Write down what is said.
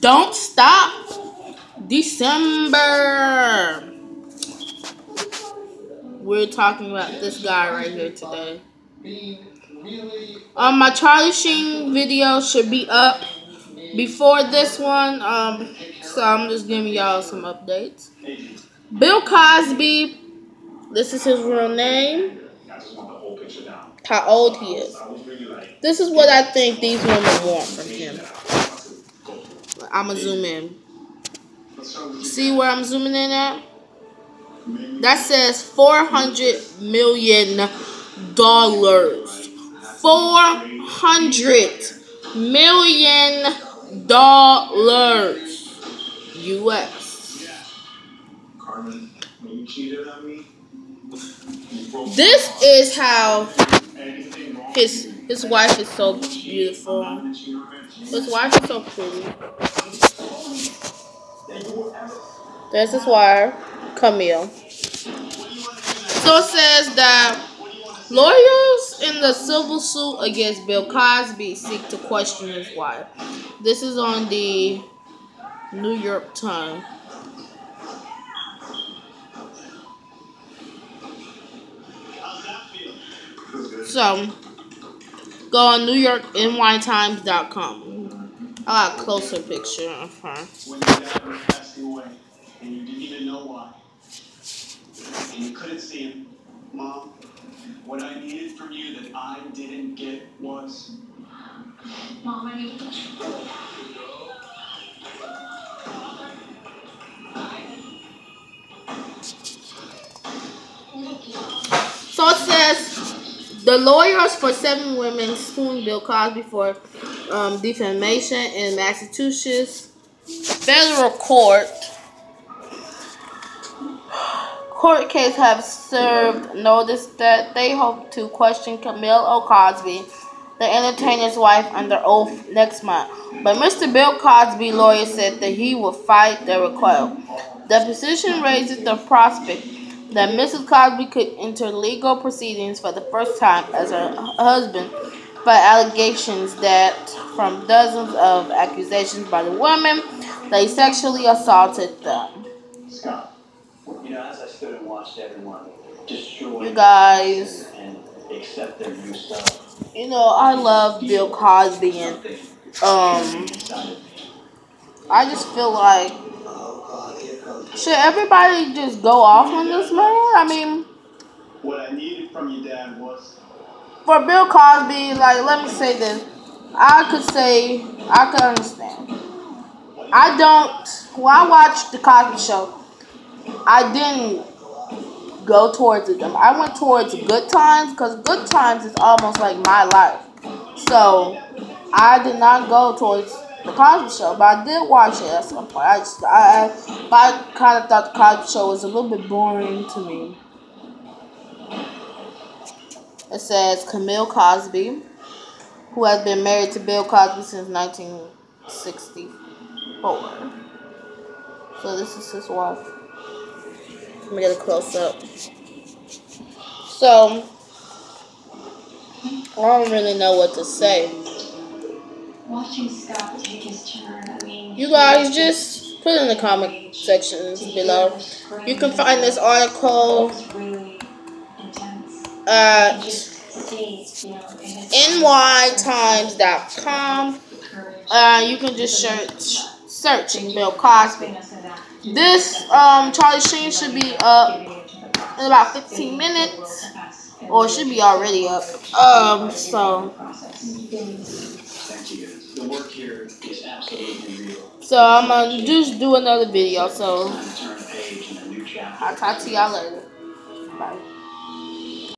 Don't stop. December. We're talking about this guy right here today. Um, my Charlie Sheen video should be up before this one. Um, so I'm just giving y'all some updates. Bill Cosby. This is his real name. How old he is. This is what I think these women want from him. I'm gonna zoom in. See where I'm zooming in at? That says 400 million dollars. 400 million dollars US. This is how his his wife is so beautiful. His wife is so pretty. There's his wife, Camille. So it says that lawyers in the civil suit against Bill Cosby seek to question his wife. This is on the New York Times. So, go on NewYorkNYTimes.com. I got a closer picture of her. When your dad passed away, and you didn't even know why, and you couldn't see him, Mom, what I needed from you that I didn't get was. Mom, I need to So the lawyers for seven women suing Bill Cosby for um, defamation in Massachusetts federal court court case have served notice that they hope to question Camille O. Cosby, the entertainer's wife, under oath next month. But Mr. Bill Cosby lawyer said that he will fight the request. The position raises the prospect that Mrs. Cosby could enter legal proceedings for the first time as her husband for allegations that from dozens of accusations by the women they sexually assaulted them. Scott, you know, as I stood and watched everyone destroy you guys and accept their new stuff. You know, I love Bill Cosby and um I just feel like should everybody just go off on this man? I mean, what I needed from your dad was for Bill Cosby. Like, let me say this: I could say I could understand. I don't. When I watched the Cosby Show, I didn't go towards it. I went towards Good Times because Good Times is almost like my life. So I did not go towards the Cosby Show, but I did watch it at some point. I just, I, I, I kind of thought the Cosby Show was a little bit boring to me. It says Camille Cosby, who has been married to Bill Cosby since 1964. So this is his wife. Let me get a close up. So I don't really know what to say watching Scott take his turn. I mean, you guys just put in the comment sections below. You can find this article at nytimes.com. Uh, you can just search search Bill Cosby. This um Charlie Sheen should be up in about 15 minutes, or should be already up. Um, so the work here is absolutely real. So I'm gonna just do another video. So I'll talk to y'all later. Bye.